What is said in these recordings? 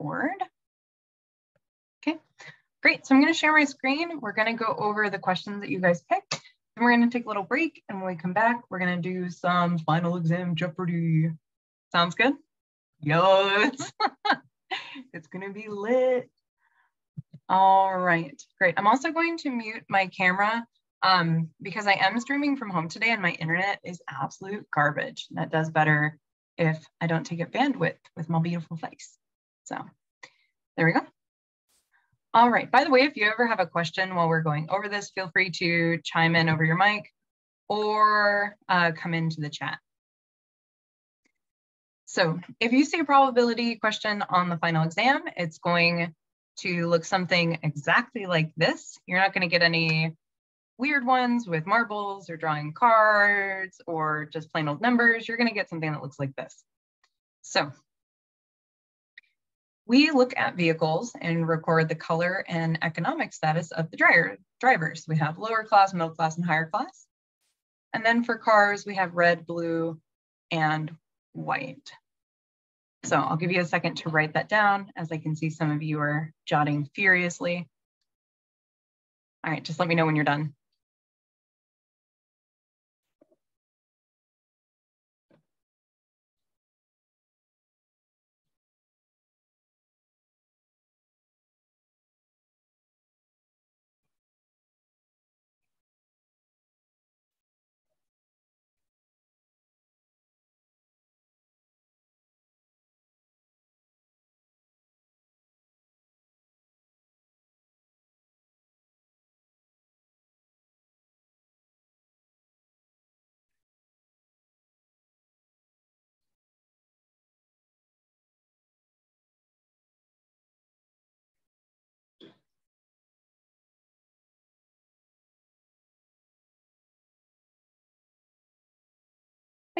board. Okay, great. So I'm going to share my screen. We're going to go over the questions that you guys picked. And we're going to take a little break. And when we come back, we're going to do some final exam Jeopardy. Sounds good? Yes. it's going to be lit. All right, great. I'm also going to mute my camera um, because I am streaming from home today and my internet is absolute garbage. That does better if I don't take up bandwidth with my beautiful face. So there we go. All right, by the way, if you ever have a question while we're going over this, feel free to chime in over your mic or uh, come into the chat. So if you see a probability question on the final exam, it's going to look something exactly like this. You're not going to get any weird ones with marbles or drawing cards or just plain old numbers. You're going to get something that looks like this. So we look at vehicles and record the color and economic status of the driver, drivers. We have lower class, middle class, and higher class. And then for cars, we have red, blue, and white. So I'll give you a second to write that down as I can see some of you are jotting furiously. All right, just let me know when you're done.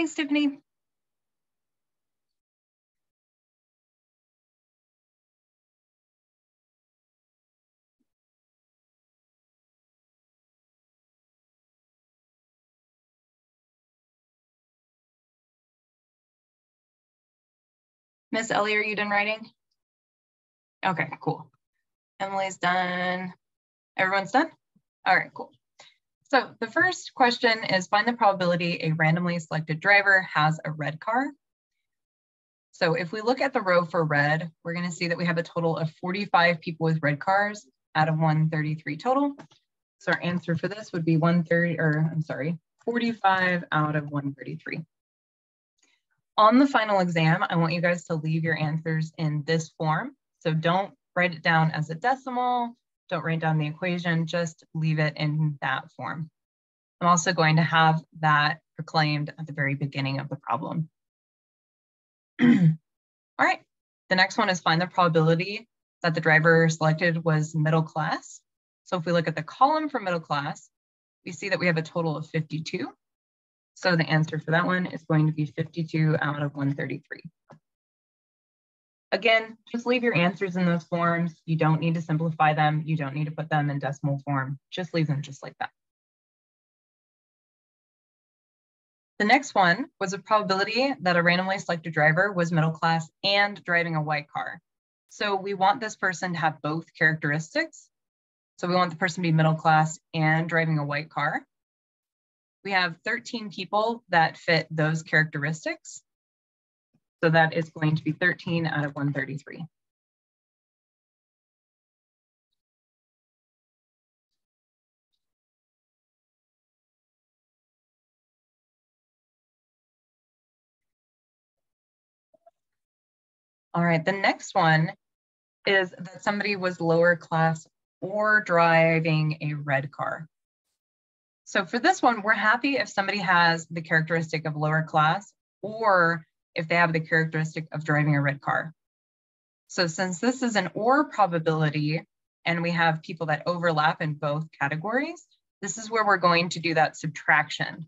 Thanks, Tiffany. Miss Ellie, are you done writing? Okay, cool. Emily's done. Everyone's done? All right, cool. So the first question is find the probability a randomly selected driver has a red car. So if we look at the row for red, we're gonna see that we have a total of 45 people with red cars out of 133 total. So our answer for this would be 130, or I'm sorry, 45 out of 133. On the final exam, I want you guys to leave your answers in this form. So don't write it down as a decimal, don't write down the equation, just leave it in that form. I'm also going to have that proclaimed at the very beginning of the problem. All right, the next one is find the probability that the driver selected was middle class. So if we look at the column for middle class, we see that we have a total of 52. So the answer for that one is going to be 52 out of 133. Again, just leave your answers in those forms. You don't need to simplify them. You don't need to put them in decimal form. Just leave them just like that. The next one was a probability that a randomly selected driver was middle class and driving a white car. So we want this person to have both characteristics. So we want the person to be middle class and driving a white car. We have 13 people that fit those characteristics. So that is going to be 13 out of 133. All right, the next one is that somebody was lower class or driving a red car. So for this one, we're happy if somebody has the characteristic of lower class or if they have the characteristic of driving a red car. So since this is an or probability and we have people that overlap in both categories, this is where we're going to do that subtraction.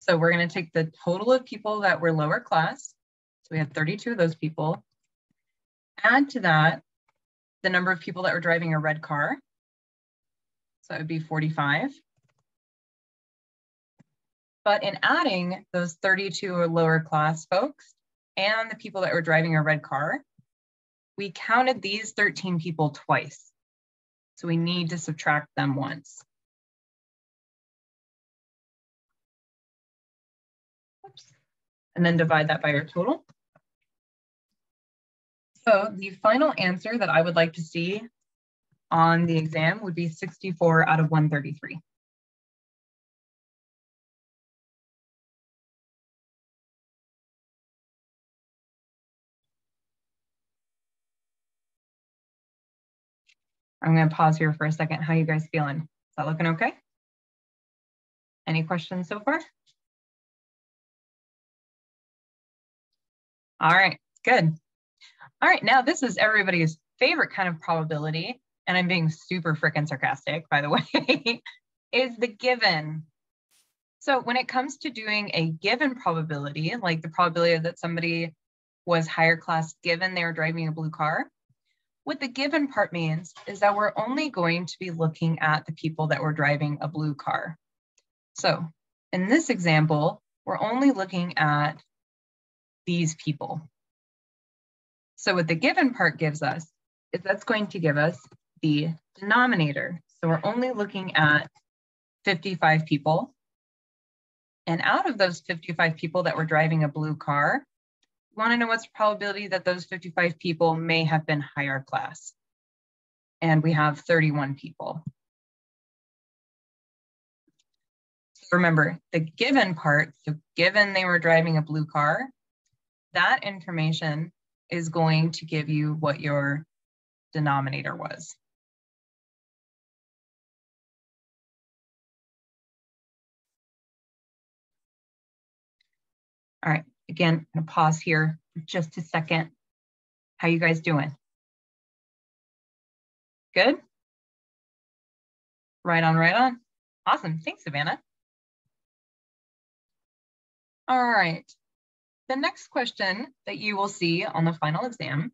So we're going to take the total of people that were lower class. So we have 32 of those people. Add to that the number of people that were driving a red car. So it would be 45. But in adding those 32 lower class folks and the people that were driving a red car, we counted these 13 people twice. So we need to subtract them once. Oops. And then divide that by our total. So the final answer that I would like to see on the exam would be 64 out of 133. I'm going to pause here for a second. How you guys feeling? Is that looking okay? Any questions so far? All right, good. All right, now this is everybody's favorite kind of probability, and I'm being super freaking sarcastic, by the way, is the given. So when it comes to doing a given probability, like the probability that somebody was higher class given they were driving a blue car, what the given part means is that we're only going to be looking at the people that were driving a blue car. So in this example, we're only looking at these people. So what the given part gives us is that's going to give us the denominator. So we're only looking at 55 people. And out of those 55 people that were driving a blue car, want to know what's the probability that those 55 people may have been higher class. And we have 31 people. So remember, the given part, so given they were driving a blue car, that information is going to give you what your denominator was. All right, again, I'm gonna pause here for just a second. How you guys doing? Good? Right on, right on. Awesome, thanks, Savannah. All right, the next question that you will see on the final exam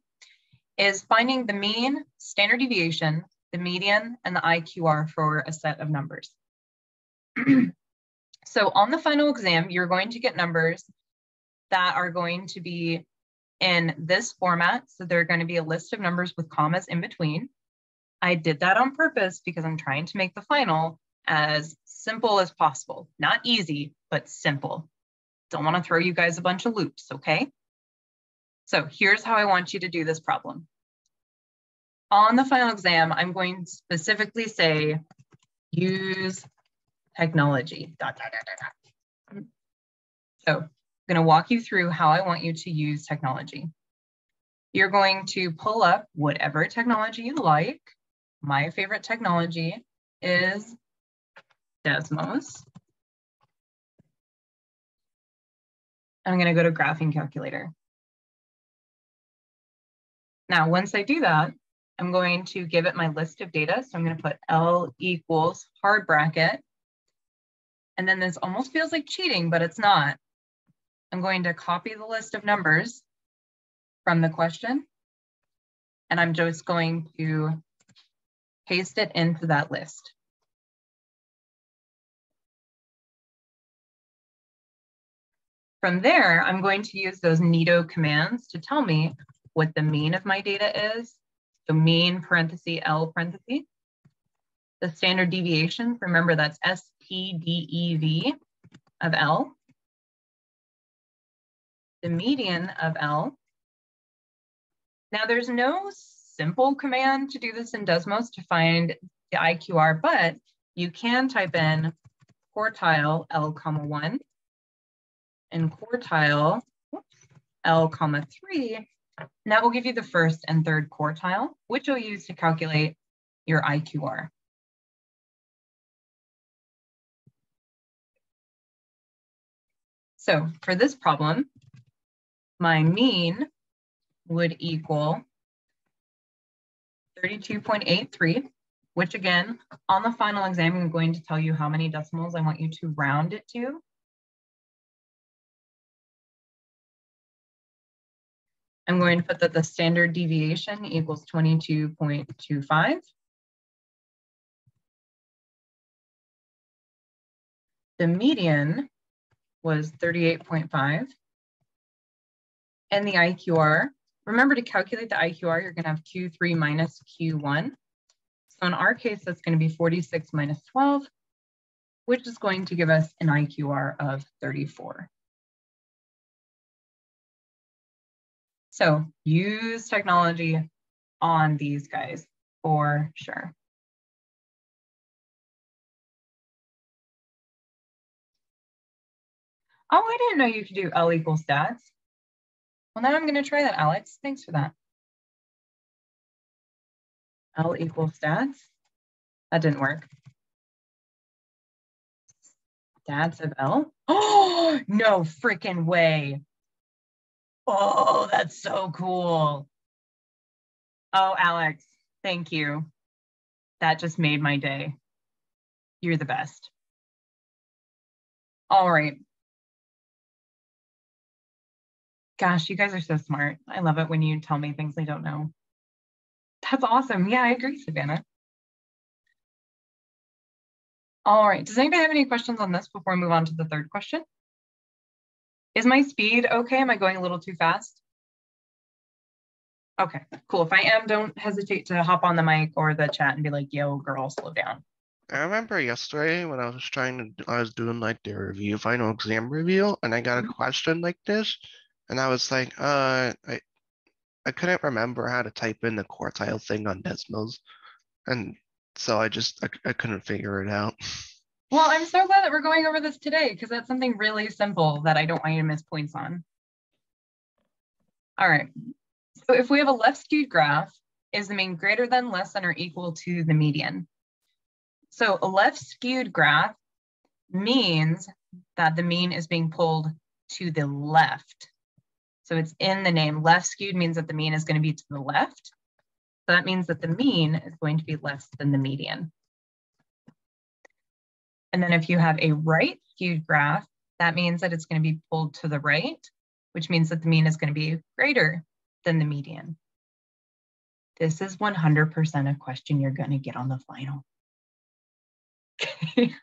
is finding the mean, standard deviation, the median, and the IQR for a set of numbers. so on the final exam, you're going to get numbers that are going to be in this format. So they're going to be a list of numbers with commas in between. I did that on purpose because I'm trying to make the final as simple as possible. Not easy, but simple. Don't want to throw you guys a bunch of loops, okay? So here's how I want you to do this problem. On the final exam, I'm going to specifically say, use technology. Dot, dot, dot, dot so I'm going to walk you through how I want you to use technology. You're going to pull up whatever technology you like. My favorite technology is Desmos. I'm going to go to graphing calculator. Now, once I do that, I'm going to give it my list of data. So I'm going to put L equals hard bracket. And then this almost feels like cheating, but it's not. I'm going to copy the list of numbers from the question. And I'm just going to paste it into that list. From there, I'm going to use those Neato commands to tell me what the mean of my data is. So mean parenthesis L parenthesis. The standard deviation, remember that's stdev of L. The median of L. Now there's no simple command to do this in Desmos to find the IQR, but you can type in quartile L comma one and quartile L comma three, and that will give you the first and third quartile, which you'll use to calculate your IQR. So for this problem, my mean would equal 32.83, which again, on the final exam, I'm going to tell you how many decimals I want you to round it to. I'm going to put that the standard deviation equals 22.25. The median was 38.5. And the IQR remember to calculate the IQR, you're gonna have Q3 minus Q1. So in our case, that's gonna be 46 minus 12, which is going to give us an IQR of 34. So use technology on these guys for sure. Oh, I didn't know you could do L equals stats. Well, now I'm going to try that, Alex. Thanks for that. L equals stats. That didn't work. Stats of L? Oh, no freaking way. Oh, that's so cool. Oh, Alex, thank you. That just made my day. You're the best. All right. Gosh, you guys are so smart. I love it when you tell me things I don't know. That's awesome. Yeah, I agree, Savannah. All right. Does anybody have any questions on this before I move on to the third question? Is my speed okay? Am I going a little too fast? Okay, cool. If I am, don't hesitate to hop on the mic or the chat and be like, yo, girl, slow down. I remember yesterday when I was trying to, I was doing like the review, final exam review, and I got a Mhm. question like this, and I was like, uh, I, I couldn't remember how to type in the quartile thing on Desmos, and so I just, I, I couldn't figure it out. Well, I'm so glad that we're going over this today because that's something really simple that I don't want you to miss points on. All right. So if we have a left skewed graph, is the mean greater than, less than, or equal to the median? So a left skewed graph means that the mean is being pulled to the left. So it's in the name. Left skewed means that the mean is going to be to the left. So that means that the mean is going to be less than the median. And then if you have a right skewed graph, that means that it's going to be pulled to the right, which means that the mean is going to be greater than the median. This is 100% a question you're going to get on the final. Okay.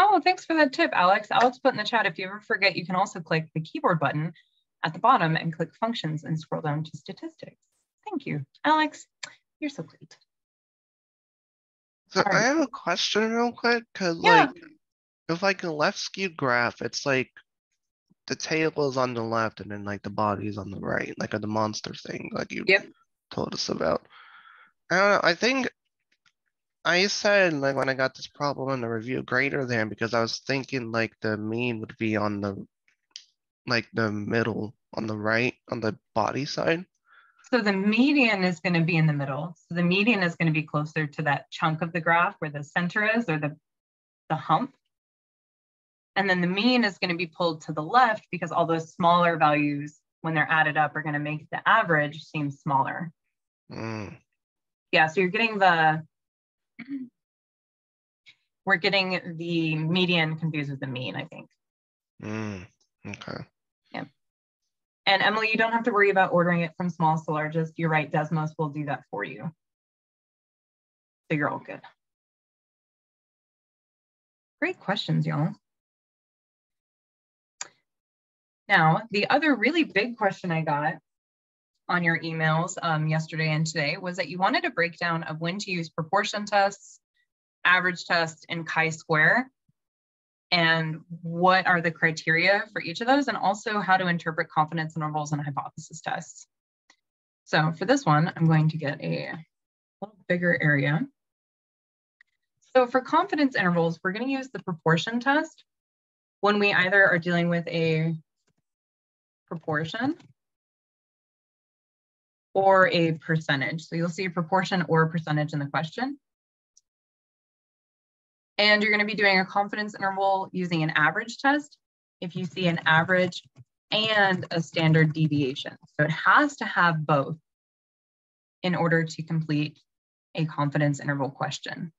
Oh, thanks for that tip, Alex. Alex put in the chat, if you ever forget, you can also click the keyboard button at the bottom and click functions and scroll down to statistics. Thank you, Alex. You're so great. So I have a question real quick, cause Yeah. like, if like a left skewed graph, it's like the tail is on the left and then like the body is on the right, like a the monster thing, like you Yep. told us about. I don't know, I think I said like when I got this problem in the review greater than because I was thinking like the mean would be on the like the middle on the right on the body side. So the median is going to be in the middle. So the median is going to be closer to that chunk of the graph where the center is or the, the hump. And then the mean is going to be pulled to the left because all those smaller values, when they're added up, are going to make the average seem smaller. Mm, Yeah, so you're getting the, we're getting the median confused with the mean, I think. mm, okay. Yeah. And Emily, you don't have to worry about ordering it from smallest to largest. You're right, Desmos will do that for you. So you're all good. Great questions, y'all. Now, the other really big question I got on your emails um, yesterday and today was that you wanted a breakdown of when to use proportion tests, average test, and chi-square, and what are the criteria for each of those, and also how to interpret confidence intervals and hypothesis tests. So for this one, I'm going to get a little bigger area. So for confidence intervals, we're going to use the proportion test when we either are dealing with a proportion or a percentage. So you'll see a proportion or a percentage in the question. And you're going to be doing a confidence interval using an average test if you see an average and a standard deviation. So it has to have both in order to complete a confidence interval question.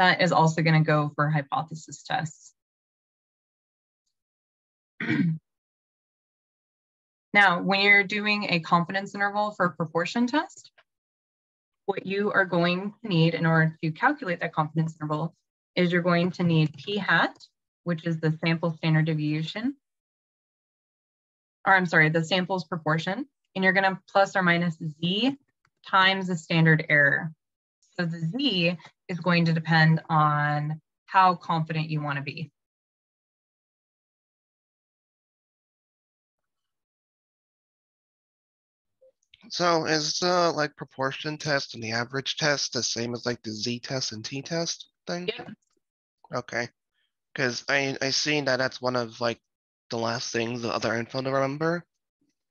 That is also going to go for hypothesis tests. now, when you're doing a confidence interval for a proportion test, what you are going to need in order to calculate that confidence interval is you're going to need p hat, which is the sample standard deviation, or I'm sorry, the sample's proportion, and you're gonna plus or minus z times the standard error. So the z is going to depend on how confident you wanna be. So is the like proportion test and the average test the same as like the z test and t test thing? Yep. Okay, because I I seen that that's one of like the last things the other info to remember,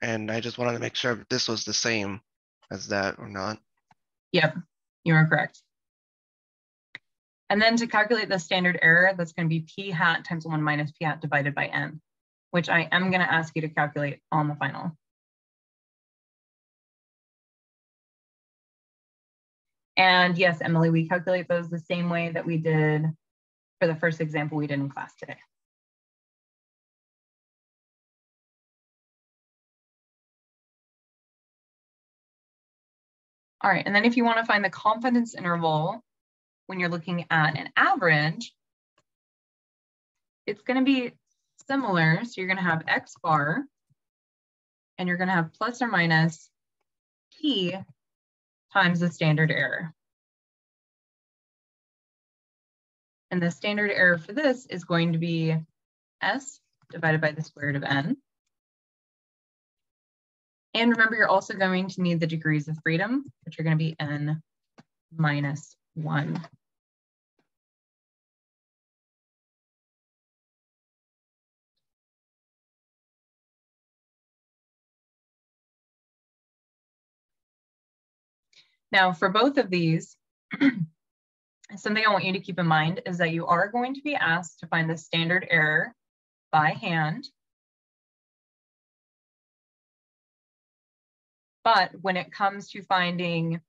and I just wanted to make sure this was the same as that or not. Yep, you are correct. And then to calculate the standard error, that's going to be p hat times 1 minus p hat divided by n, which I am going to ask you to calculate on the final. And yes, Emily, we calculate those the same way that we did for the first example we did in class today. All right, and then if you wanna find the confidence interval when you're looking at an average, it's gonna be similar. So you're gonna have X bar and you're gonna have plus or minus T times the standard error. And the standard error for this is going to be S divided by the square root of N. And remember, you're also going to need the degrees of freedom, which are going to be N minus 1. Now, for both of these, something I want you to keep in mind is that you are going to be asked to find the standard error by hand. But when it comes to finding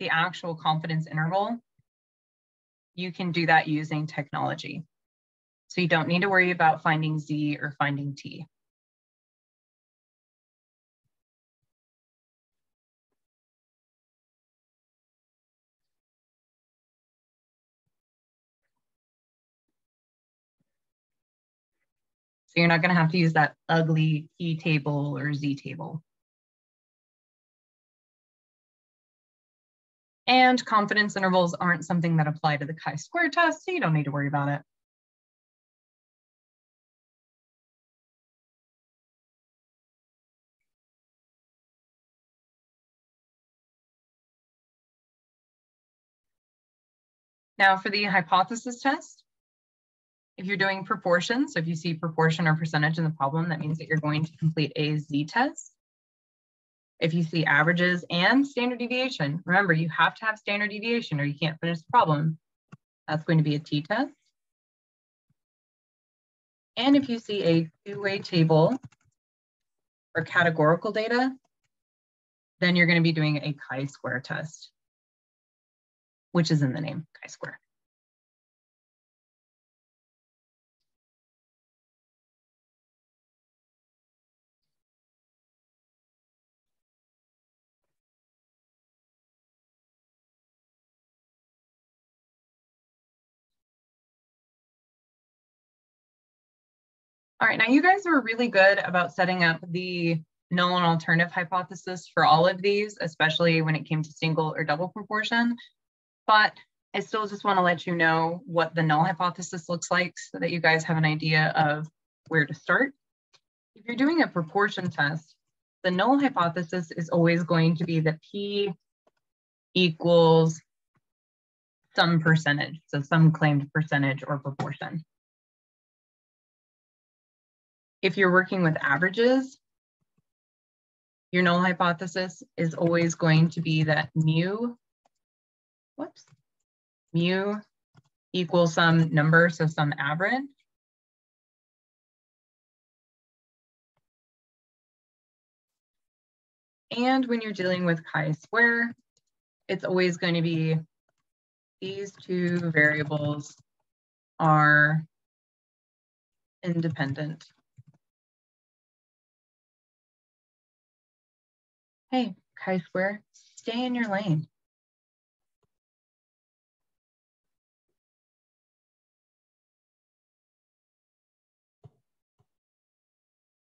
the actual confidence interval, you can do that using technology. So you don't need to worry about finding Z or finding T. So you're not going to have to use that ugly T table or Z table. And confidence intervals aren't something that apply to the chi-square test, so you don't need to worry about it. Now for the hypothesis test, if you're doing proportions, so if you see proportion or percentage in the problem, that means that you're going to complete a z-test. If you see averages and standard deviation, remember you have to have standard deviation or you can't finish the problem. That's going to be a t-test. And if you see a two-way table or categorical data, then you're going to be doing a chi-square test, which is in the name chi-square. All right, now you guys were really good about setting up the null and alternative hypothesis for all of these, especially when it came to single or double proportion. But I still just want to let you know what the null hypothesis looks like so that you guys have an idea of where to start. If you're doing a proportion test, the null hypothesis is always going to be that P equals some percentage, so some claimed percentage or proportion if you're working with averages, your null hypothesis is always going to be that mu, whoops, mu equals some number, so some average. And when you're dealing with chi-square, it's always going to be these two variables are independent Hey, chi-square, stay in your lane.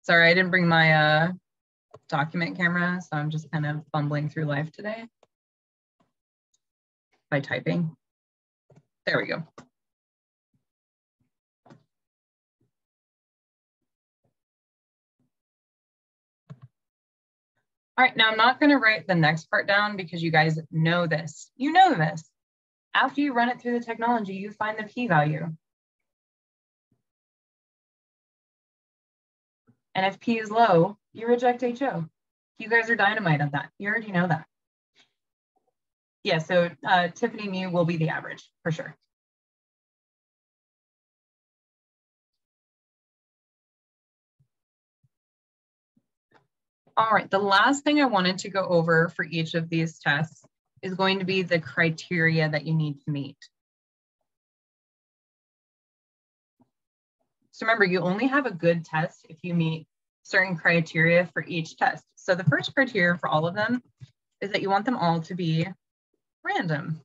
Sorry, I didn't bring my uh, document camera, so I'm just kind of fumbling through life today by typing. There we go. All right, now I'm not gonna write the next part down because you guys know this. You know this. After you run it through the technology, you find the p-value. And if P is low, you reject HO. You guys are dynamite at that. You already know that. Yeah, so uh, Tiffany mu will be the average for sure. All right, the last thing I wanted to go over for each of these tests is going to be the criteria that you need to meet. So remember, you only have a good test if you meet certain criteria for each test. So the first criteria for all of them is that you want them all to be random.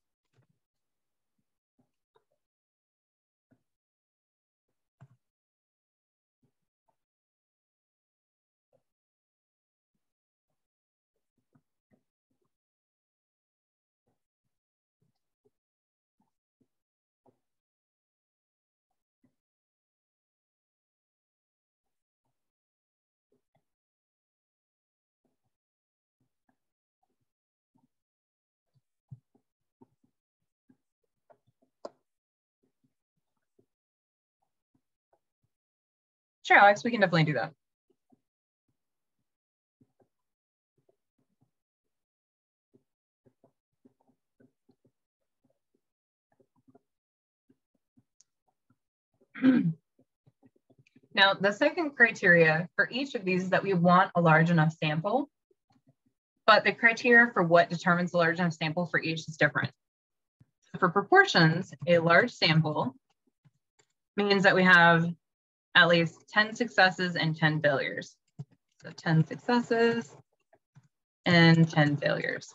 Sure, Alex, we can definitely do that. now, the second criteria for each of these is that we want a large enough sample, but the criteria for what determines a large enough sample for each is different. So for proportions, a large sample means that we have at least 10 successes and 10 failures. So 10 successes and 10 failures.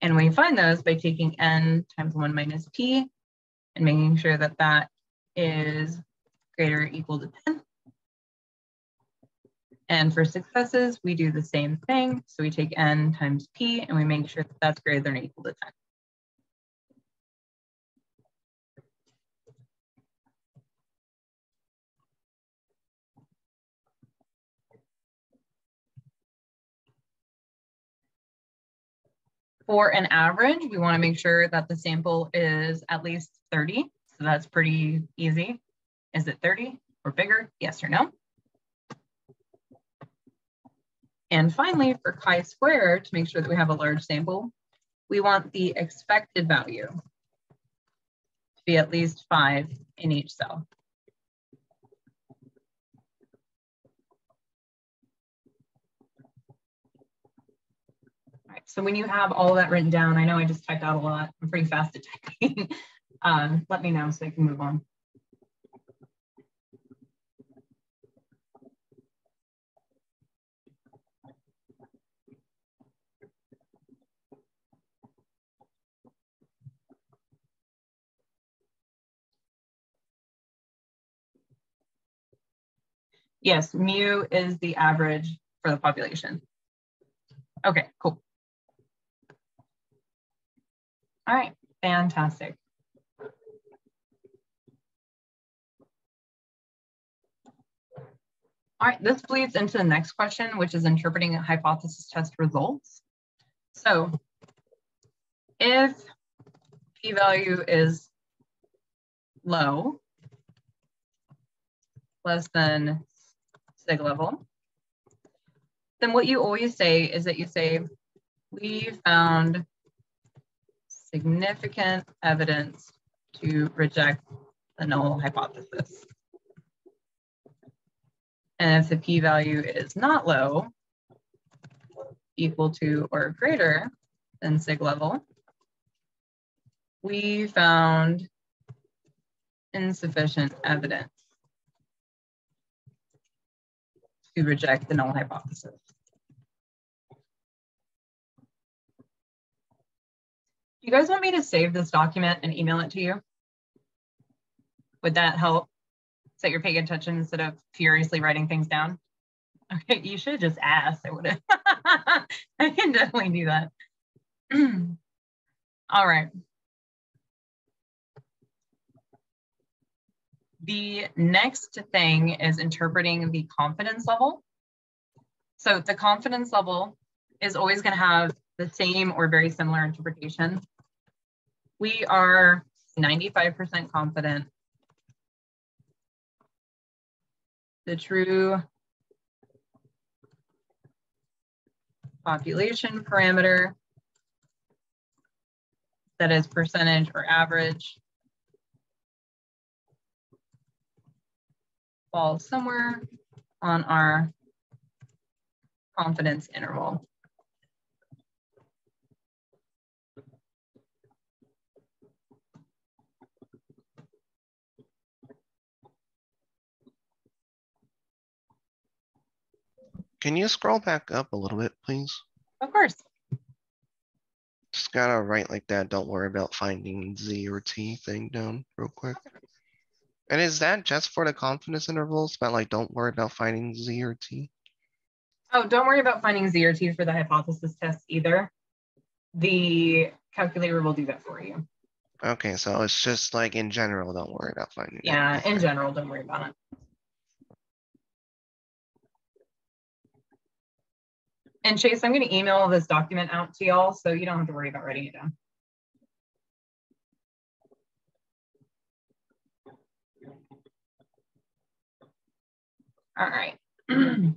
And we find those by taking n times 1 minus p and making sure that that is greater or equal to 10. And for successes, we do the same thing. So we take n times p and we make sure that that's greater than or equal to 10. For an average, we wanna make sure that the sample is at least 30. So that's pretty easy. Is it 30 or bigger? Yes or no? And finally, for chi-square, to make sure that we have a large sample, we want the expected value to be at least five in each cell. So when you have all that written down, I know I just typed out a lot. I'm pretty fast at typing. um, let me know so I can move on. Yes, mu is the average for the population. Okay, cool. All right, fantastic. All right, this bleeds into the next question, which is interpreting hypothesis test results. So if p-value is low, less than sig level, then what you always say is that you say, we found significant evidence to reject the null hypothesis. And if the p-value is not low, equal to or greater than sig level, we found insufficient evidence to reject the null hypothesis. You guys want me to save this document and email it to you? Would that help? So that you're paying attention instead of furiously writing things down? Okay, you should just ask. I would have. I can definitely do that. All right. The next thing is interpreting the confidence level. So the confidence level is always going to have the same or very similar interpretation we are 95% confident the true population parameter that is percentage or average falls somewhere on our confidence interval. Can you scroll back up a little bit, please? Of course. Just gotta write like that. Don't worry about finding Z or T thing down real quick. And is that just for the confidence intervals? But like, don't worry about finding Z or T? Oh, don't worry about finding Z or T for the hypothesis test either. The calculator will do that for you. Okay, so it's just like in general, don't worry about finding. Yeah, in general, don't worry about it. And Chase, I'm going to email this document out to y'all so you don't have to worry about writing it down. All right.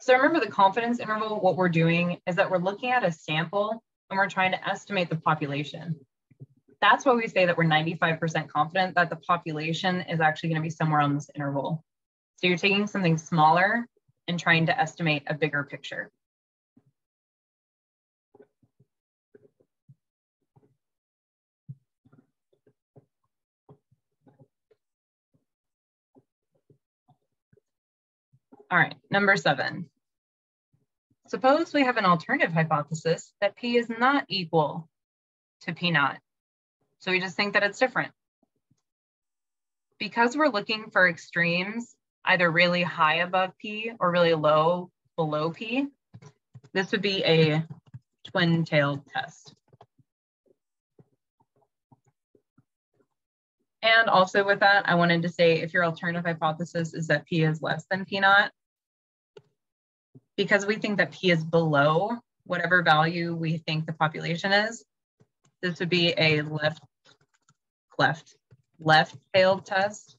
so remember the confidence interval, what we're doing is that we're looking at a sample and we're trying to estimate the population. That's why we say that we're 95% confident that the population is actually going to be somewhere on this interval. So you're taking something smaller and trying to estimate a bigger picture. All right, number seven. Suppose we have an alternative hypothesis that P is not equal to P naught. So we just think that it's different. Because we're looking for extremes, either really high above P or really low below P, this would be a two-tailed test. And also with that, I wanted to say if your alternative hypothesis is that P is less than P naught, because we think that P is below whatever value we think the population is, this would be a left, left, left-tailed test.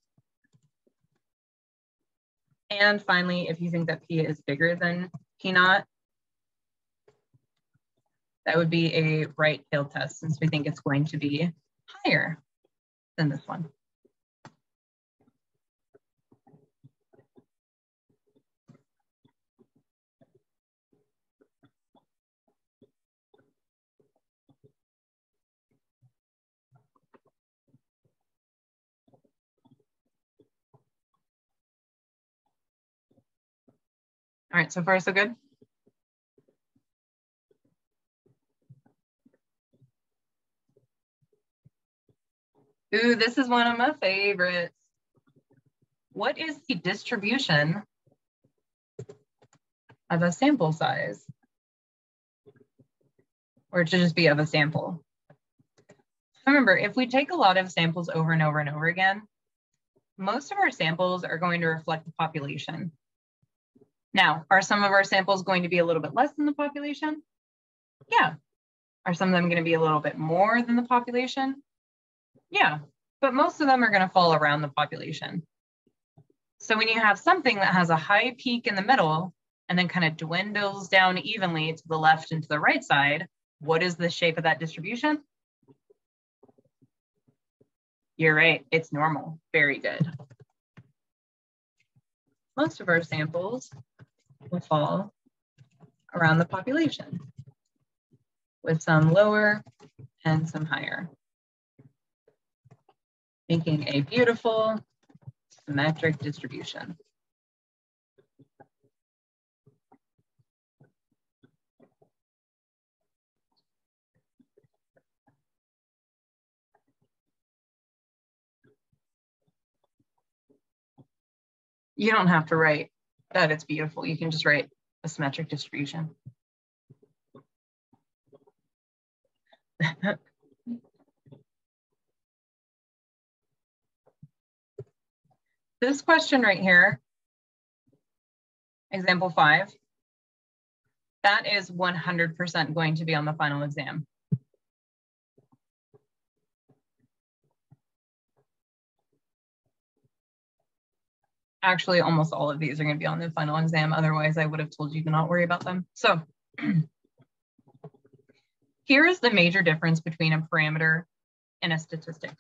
And finally, if you think that P is bigger than P naught, that would be a right-tailed test since we think it's going to be higher than this one. All right, so far so good? Ooh, this is one of my favorites. What is the distribution of a sample size? Or it should just be of a sample. Remember, if we take a lot of samples over and over and over again, most of our samples are going to reflect the population. Now, are some of our samples going to be a little bit less than the population? Yeah. Are some of them going to be a little bit more than the population? Yeah, but most of them are going to fall around the population. So when you have something that has a high peak in the middle and then kind of dwindles down evenly to the left and to the right side, what is the shape of that distribution? You're right, it's normal. Very good. Most of our samples Will fall around the population with some lower and some higher, making a beautiful symmetric distribution. You don't have to write that it's beautiful. You can just write a symmetric distribution. this question right here, example five, that is 100% going to be on the final exam. Actually, almost all of these are going to be on the final exam. Otherwise, I would have told you to not worry about them. So here is the major difference between a parameter and a statistic.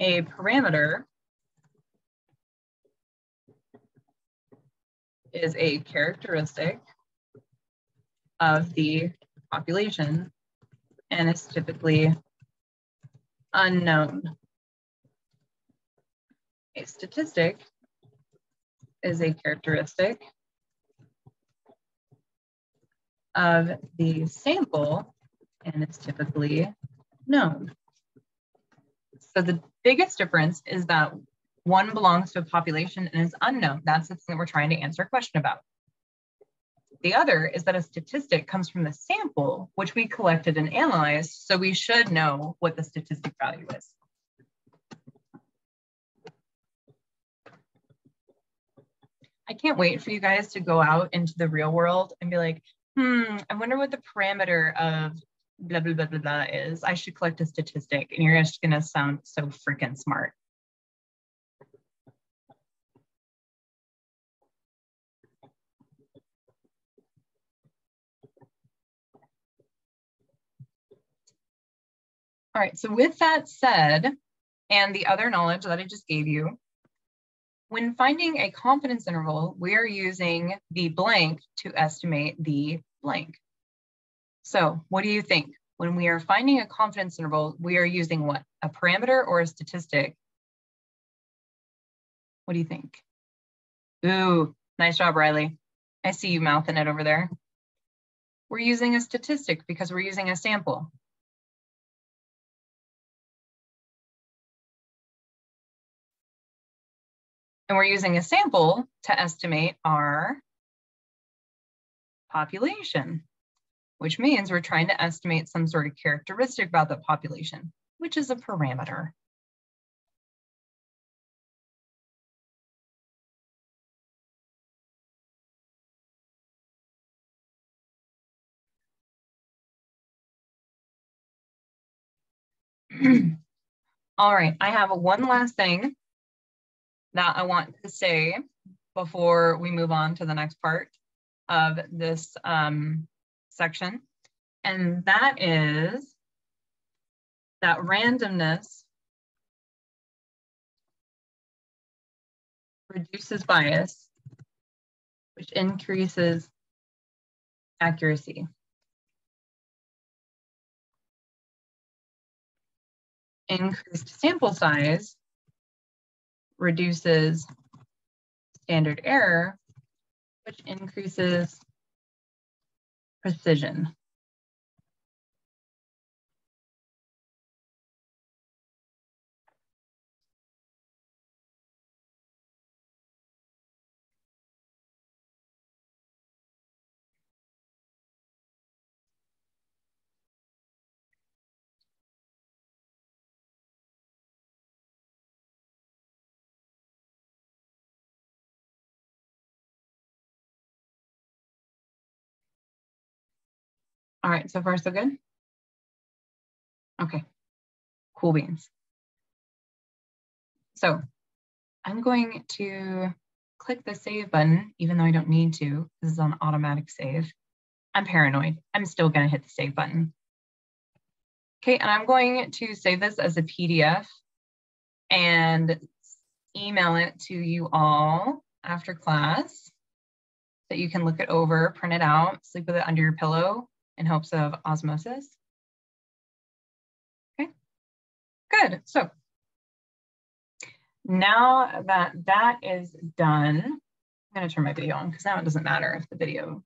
A parameter is a characteristic of the population and is typically unknown. A statistic is a characteristic of the sample and it's typically known. So the biggest difference is that one belongs to a population and is unknown. That's the thing that we're trying to answer a question about. The other is that a statistic comes from the sample, which we collected and analyzed, so we should know what the statistic value is. I can't wait for you guys to go out into the real world and be like, hmm, I wonder what the parameter of blah, blah, blah, blah, blah is. I should collect a statistic. And you're just going to sound so freaking smart. All right, so with that said, and the other knowledge that I just gave you, when finding a confidence interval, we are using the blank to estimate the blank. So what do you think? When we are finding a confidence interval, we are using what? A parameter or a statistic? What do you think? Ooh, nice job, Riley. I see you mouthing it over there. We're using a statistic because we're using a sample. And we're using a sample to estimate our population, which means we're trying to estimate some sort of characteristic about the population, which is a parameter. All right, I have one last thing that I want to say before we move on to the next part of this um, section. And that is that randomness reduces bias, which increases accuracy. Increased sample size reduces standard error, which increases precision. All right, so far so good? Okay, cool beans. So I'm going to click the save button, even though I don't need to. This is on automatic save. I'm paranoid. I'm still gonna hit the save button. Okay, and I'm going to save this as a PDF and email it to you all after class so that you can look it over, print it out, sleep with it under your pillow, in hopes of osmosis. Okay, good. So now that that is done, I'm gonna turn my video on because now it doesn't matter if the video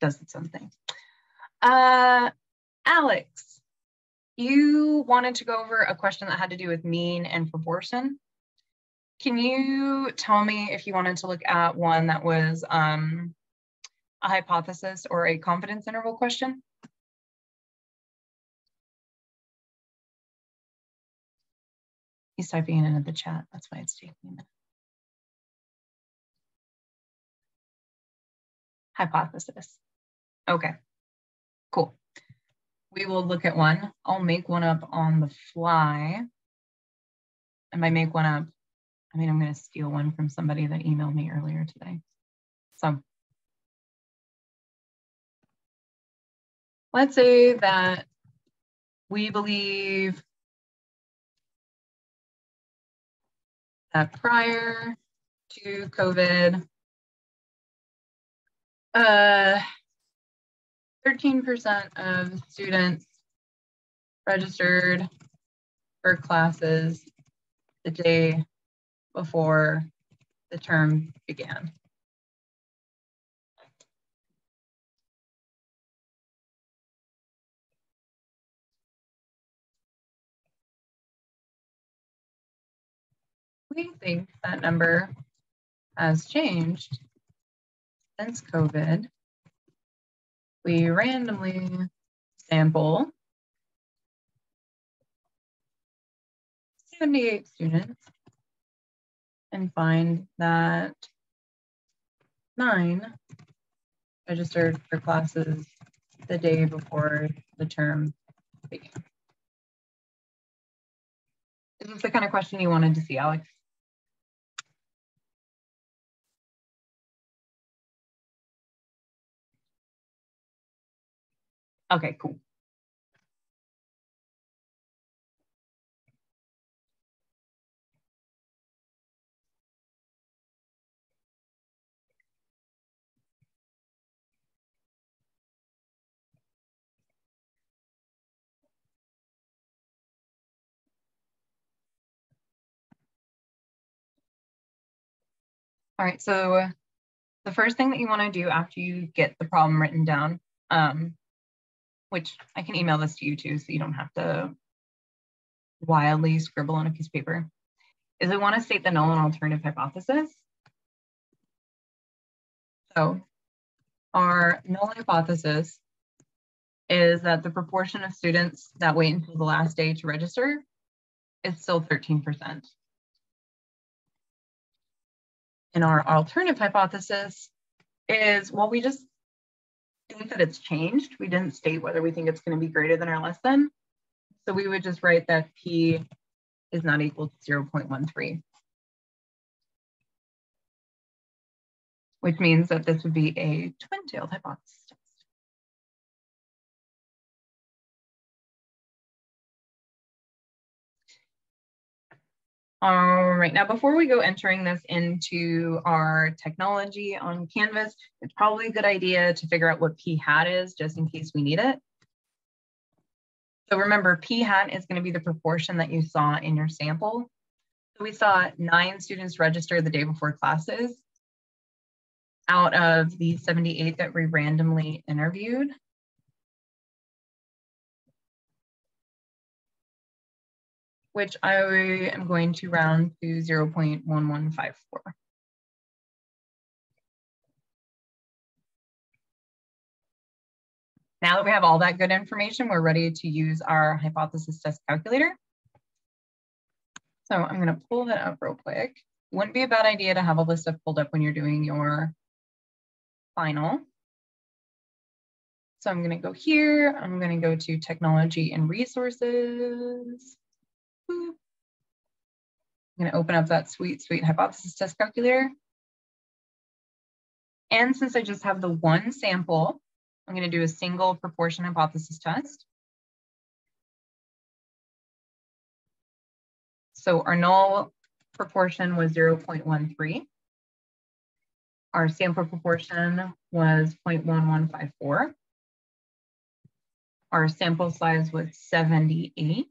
does its own thing. Uh, Alex, you wanted to go over a question that had to do with mean and proportion. Can you tell me if you wanted to look at one that was um, a hypothesis or a confidence interval question? He's typing it into the chat. That's why it's taking a minute. Hypothesis. Okay, cool. We will look at one. I'll make one up on the fly. And by make one up, I mean, I'm going to steal one from somebody that emailed me earlier today. So let's say that we believe that prior to COVID, uh, 13% of students registered for classes the day before the term began. We think that number has changed since COVID. We randomly sample 78 students and find that nine registered for classes the day before the term began. Is this the kind of question you wanted to see, Alex? Okay, cool. All right, so the first thing that you want to do after you get the problem written down, um, which I can email this to you too, so you don't have to wildly scribble on a piece of paper, is we want to state the null and alternative hypothesis. So our null hypothesis is that the proportion of students that wait until the last day to register is still 13%. And our alternative hypothesis is, well, we just think that it's changed. We didn't state whether we think it's going to be greater than or less than. So we would just write that P is not equal to 0.13. Which means that this would be a two-tailed hypothesis. All right, now before we go entering this into our technology on Canvas, it's probably a good idea to figure out what p hat is just in case we need it. So remember, p hat is going to be the proportion that you saw in your sample. So we saw nine students register the day before classes out of the 78 that we randomly interviewed. Which I am going to round to 0.1154. Now that we have all that good information, we're ready to use our hypothesis test calculator. So I'm gonna pull that up real quick. Wouldn't be a bad idea to have a list of pulled up when you're doing your final. So I'm gonna go here, I'm gonna go to technology and resources. I'm going to open up that sweet, sweet hypothesis test calculator. And since I just have the one sample, I'm going to do a single proportion hypothesis test. So our null proportion was 0.13. Our sample proportion was 0.1154. Our sample size was 78.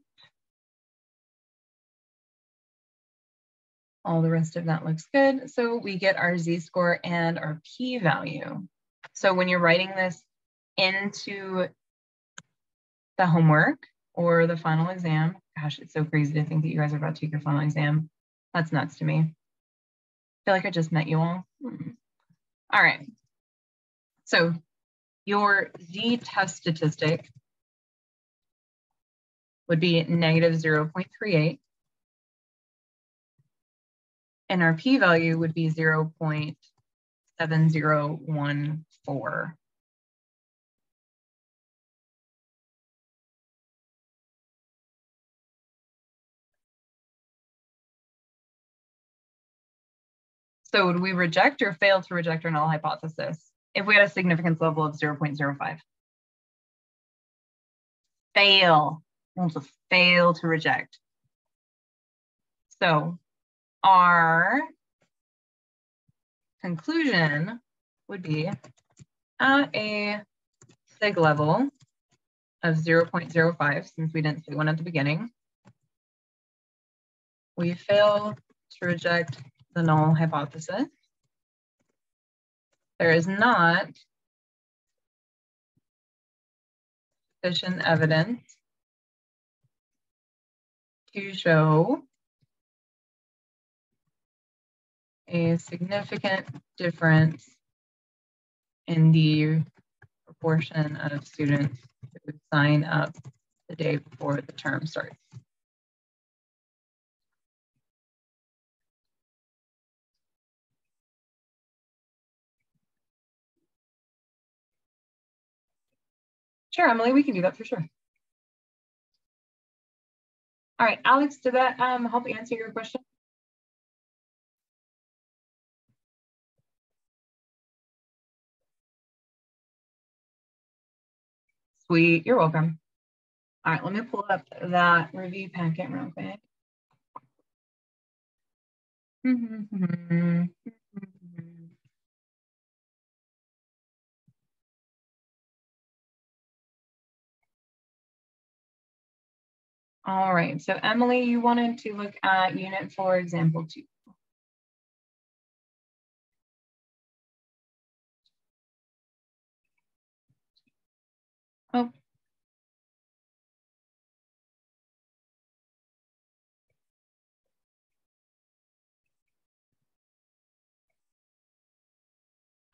All the rest of that looks good. So we get our z-score and our p-value. So when you're writing this into the homework or the final exam, gosh, it's so crazy to think that you guys are about to take your final exam. That's nuts to me. I feel like I just met you all. Hmm. All right. So your Z test statistic would be negative 0.38. And our p-value would be 0.7014. So would we reject or fail to reject our null hypothesis if we had a significance level of 0.05? Fail. We'll just fail to reject. So our conclusion would be at a sig level of 0.05, since we didn't see one at the beginning, we fail to reject the null hypothesis. There is not sufficient evidence to show a significant difference in the proportion of students who sign up the day before the term starts. Sure, Emily, we can do that for sure. All right, Alex, did that um, help answer your question? Sweet, you're welcome. All right, let me pull up that review packet real quick. All right, so Emily, you wanted to look at unit four, example two. Oh.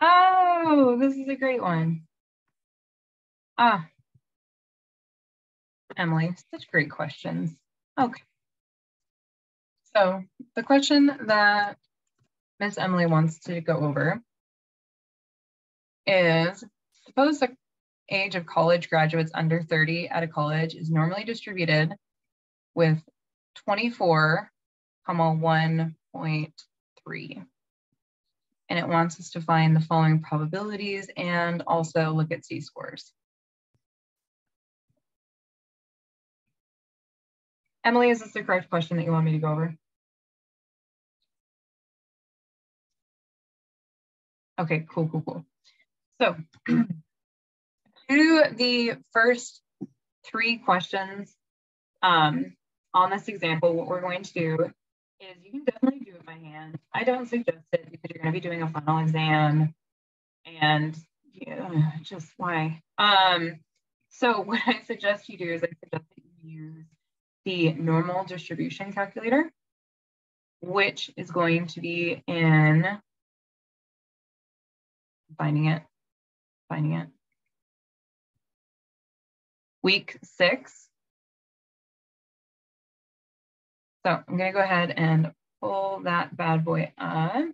Oh, this is a great one. Ah, Emily, such great questions. Okay. So the question that Miss Emily wants to go over is, suppose the age of college graduates under 30 at a college is normally distributed with 24, comma 1.3. And it wants us to find the following probabilities and also look at z-scores. Emily, is this the correct question that you want me to go over? Okay, cool, cool, cool. So do the first three questions um, on this example, what we're going to do is you can definitely do it by hand. I don't suggest it because you're going to be doing a final exam and yeah, just why. Um, so what I suggest you do is I suggest that you use the normal distribution calculator, which is going to be in, finding it, finding it, week six. So I'm gonna go ahead and pull that bad boy up.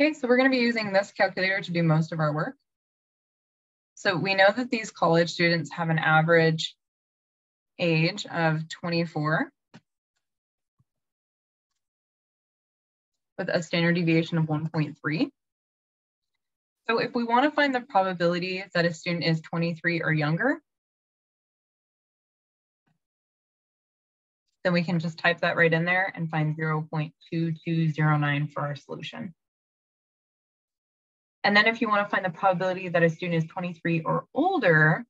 Okay, so we're gonna be using this calculator to do most of our work. So we know that these college students have an average age of 24 with a standard deviation of 1.3. So if we want to find the probability that a student is 23 or younger, then we can just type that right in there and find 0.2209 for our solution. And then if you want to find the probability that a student is 23 or older,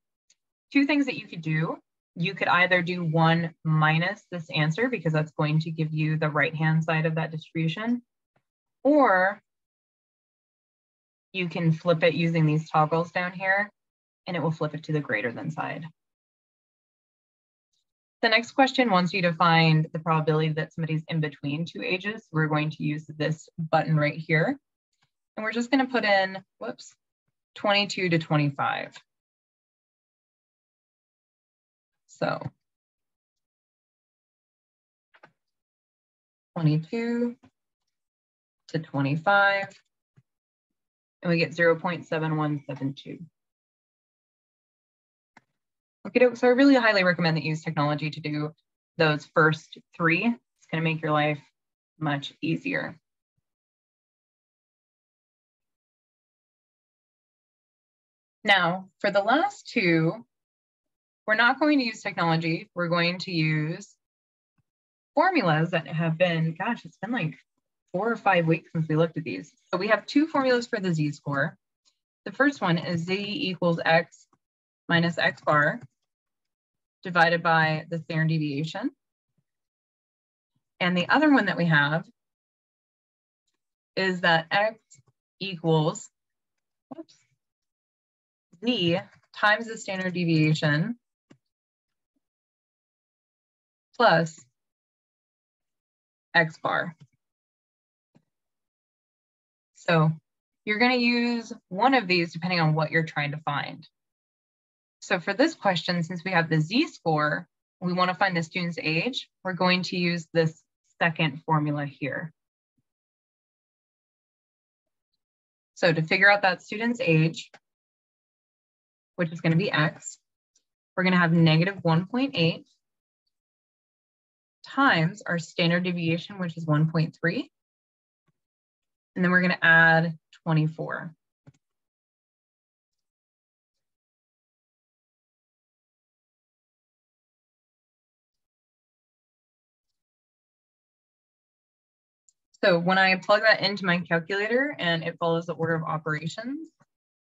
two things that you could do. You could either do one minus this answer because that's going to give you the right-hand side of that distribution, or you can flip it using these toggles down here and it will flip it to the greater than side. The next question wants you to find the probability that somebody's in between two ages. We're going to use this button right here. And we're just gonna put in, whoops, 22 to 25. So 22 to 25, and we get 0.7172. Okay, so I really highly recommend that you use technology to do those first three. It's gonna make your life much easier. Now, for the last two, we're not going to use technology. We're going to use formulas that have been, gosh, it's been like four or five weeks since we looked at these. So we have two formulas for the z-score. The first one is z equals x minus x bar divided by the standard deviation. And the other one that we have is that x equals z times the standard deviation plus x bar. So you're going to use one of these depending on what you're trying to find. So for this question, since we have the z-score, we want to find the student's age, we're going to use this second formula here. So to figure out that student's age, which is going to be x, we're going to have negative 1.8 times our standard deviation, which is 1.3. And then we're going to add 24. So when I plug that into my calculator and it follows the order of operations,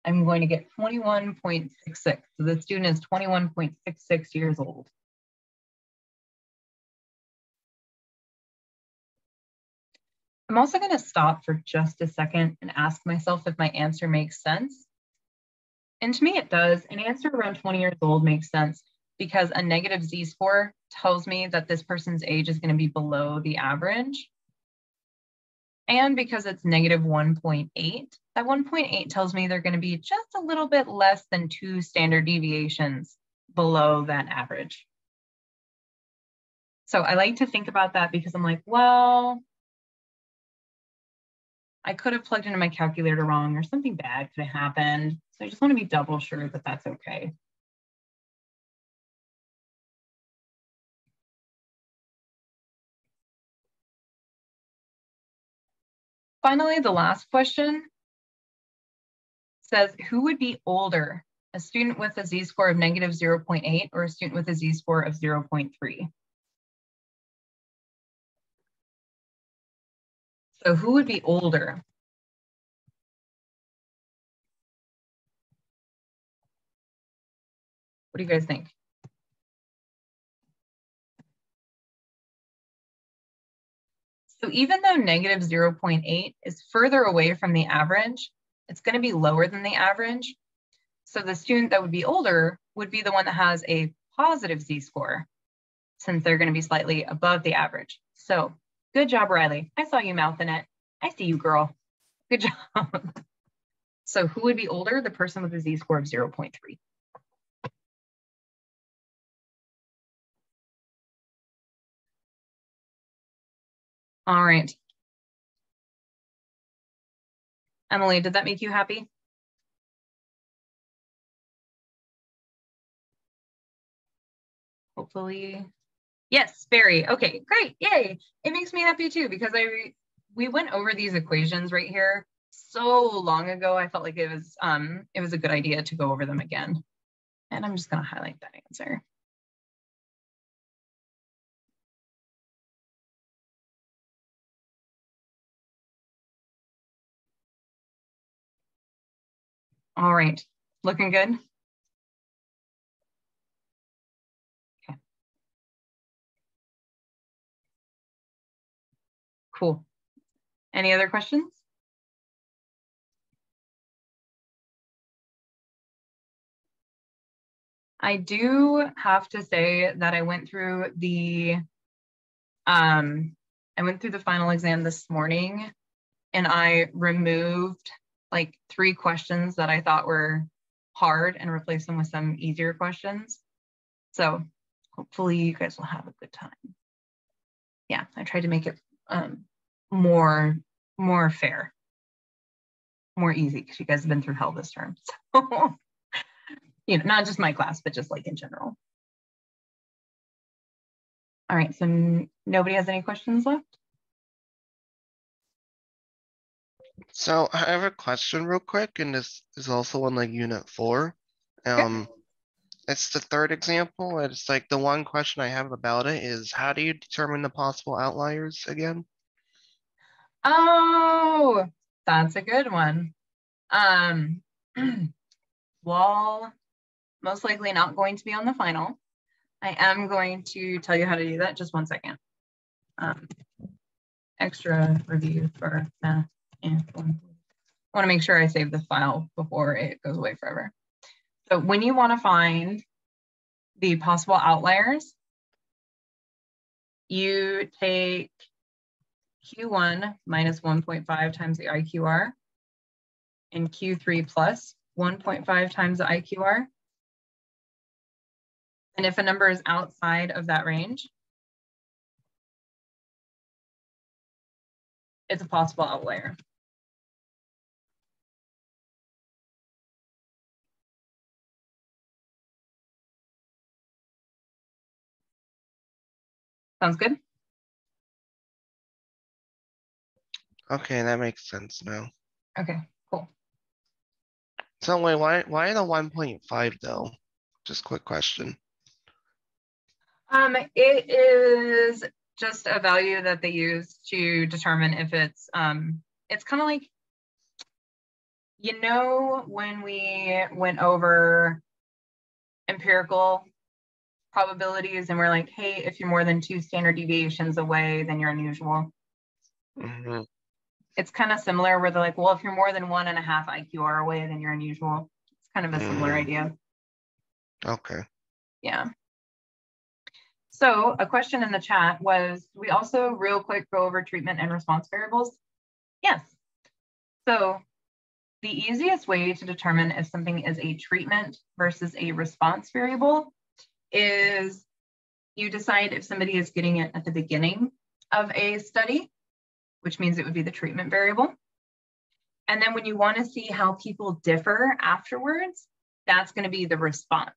I'm going to get 21.66. So the student is 21.66 years old. I'm also going to stop for just a second and ask myself if my answer makes sense. And to me, it does. An answer around 20 years old makes sense because a negative z score tells me that this person's age is going to be below the average. And because it's negative 1.8, that 1.8 tells me they're going to be just a little bit less than two standard deviations below that average. So I like to think about that because I'm like, well, I could have plugged into my calculator wrong or something bad could have happened. So I just want to be double sure that that's okay. Finally, the last question says, who would be older, a student with a z-score of negative 0.8 or a student with a z-score of 0.3? So who would be older? What do you guys think? So even though negative 0.8 is further away from the average, it's going to be lower than the average. So the student that would be older would be the one that has a positive z-score since they're going to be slightly above the average. So Good job, Riley. I saw you mouthing it. I see you, girl. Good job. so who would be older? The person with a z-score of 0.3. All right. Emily, did that make you happy? Hopefully Yes, Barry. Okay, great. Yay. It makes me happy too because I we went over these equations right here so long ago. I felt like it was um it was a good idea to go over them again. And I'm just going to highlight that answer. All right, looking good. Cool. Any other questions? I do have to say that I went through the um I went through the final exam this morning and I removed like three questions that I thought were hard and replaced them with some easier questions. So hopefully you guys will have a good time. Yeah, I tried to make it um, more more fair, more easy because you guys have been through hell this term. So, you know, not just my class, but just like in general. All right, so nobody has any questions left? So I have a question real quick, and this is also on like unit four. Okay. Um, it's the third example. and It's like the one question I have about it is how do you determine the possible outliers again? Oh, that's a good one. Um, while most likely not going to be on the final, I am going to tell you how to do that. Just one second. Um, extra review for math. I want to make sure I save the file before it goes away forever. So when you want to find the possible outliers, you take Q1 minus 1.5 times the IQR and Q3 plus 1.5 times the IQR. And if a number is outside of that range, it's a possible outlier. Sounds good? Okay, that makes sense now. Okay, cool. So wait, why why the one point five though? Just quick question. Um, it is just a value that they use to determine if it's, um, it's kind of like, you know, when we went over empirical probabilities and we're like, hey, if you're more than two standard deviations away, then you're unusual. Mhm. It's kind of similar where they're like, well, if you're more than one and a half IQR away, then you're unusual. It's kind of a similar Mm. idea. Okay. Yeah. So a question in the chat was, we also real quick go over treatment and response variables? Yes. So the easiest way to determine if something is a treatment versus a response variable is you decide if somebody is getting it at the beginning of a study, which means it would be the treatment variable. And then when you want to see how people differ afterwards, that's going to be the response.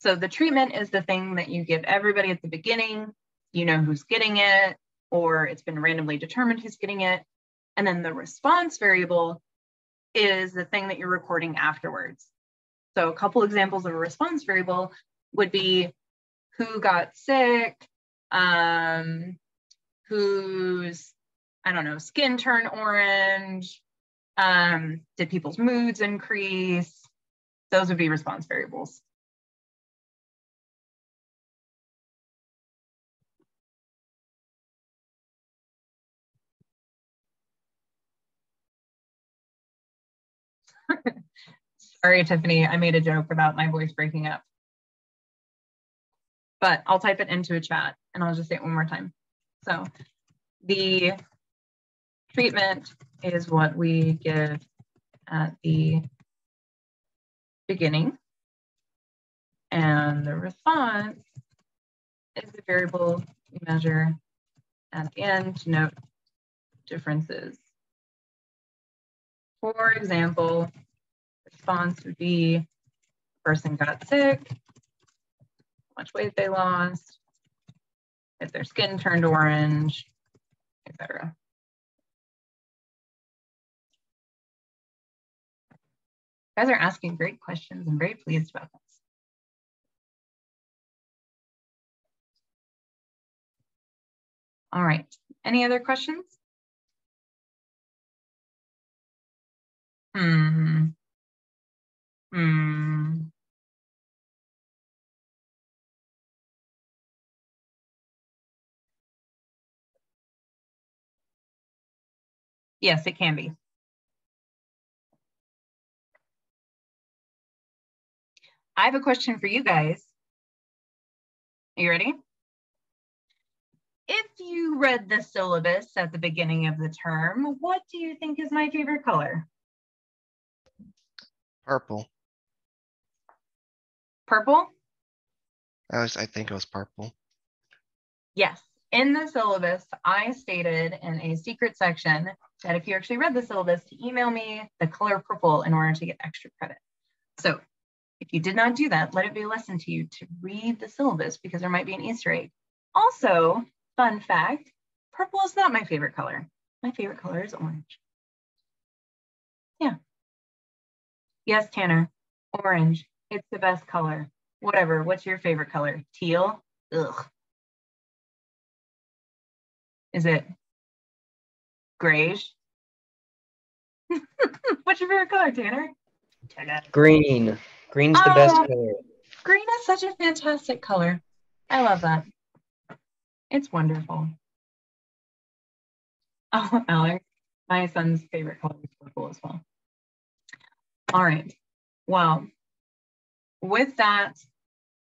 So the treatment is the thing that you give everybody at the beginning, you know who's getting it, or it's been randomly determined who's getting it. And then the response variable is the thing that you're recording afterwards. So a couple examples of a response variable would be who got sick, um, whose, I don't know, skin turn orange, um, did people's moods increase? Those would be response variables. Sorry, Tiffany, I made a joke about my voice breaking up. But I'll type it into a chat and I'll just say it one more time. So the treatment is what we give at the beginning. And the response is the variable we measure at the end to note differences. For example, response would be person got sick, how much weight they lost, if their skin turned orange, etc. Guys are asking great questions. I'm very pleased about this. All right, any other questions? Hmm. Hmm. Yes, it can be. I have a question for you guys. Are you ready? If you read the syllabus at the beginning of the term, what do you think is my favorite color? Purple. Purple? I was, I think it was purple. Yes. In the syllabus, I stated in a secret section that if you actually read the syllabus, to email me the color purple in order to get extra credit. So if you did not do that, let it be a lesson to you to read the syllabus because there might be an Easter egg. Also, fun fact, purple is not my favorite color. My favorite color is orange. Yeah. Yes, Tanner, orange. It's the best color. Whatever. What's your favorite color? Teal? Ugh. Is it grayish? What's your favorite color, Tanner? Green. Green's the best Oh. color. Green is such a fantastic color. I love that. It's wonderful. Oh, Alex, my son's favorite color is purple as well. All right. Well, with that,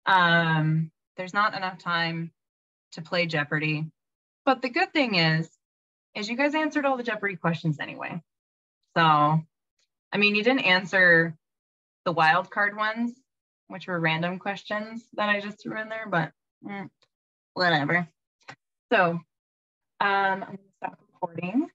um, there's not enough time to play Jeopardy. But the good thing is, is you guys answered all the Jeopardy questions anyway. So, I mean, you didn't answer the wild card ones, which were random questions that I just threw in there, but mm, whatever. So um, I'm gonna stop recording.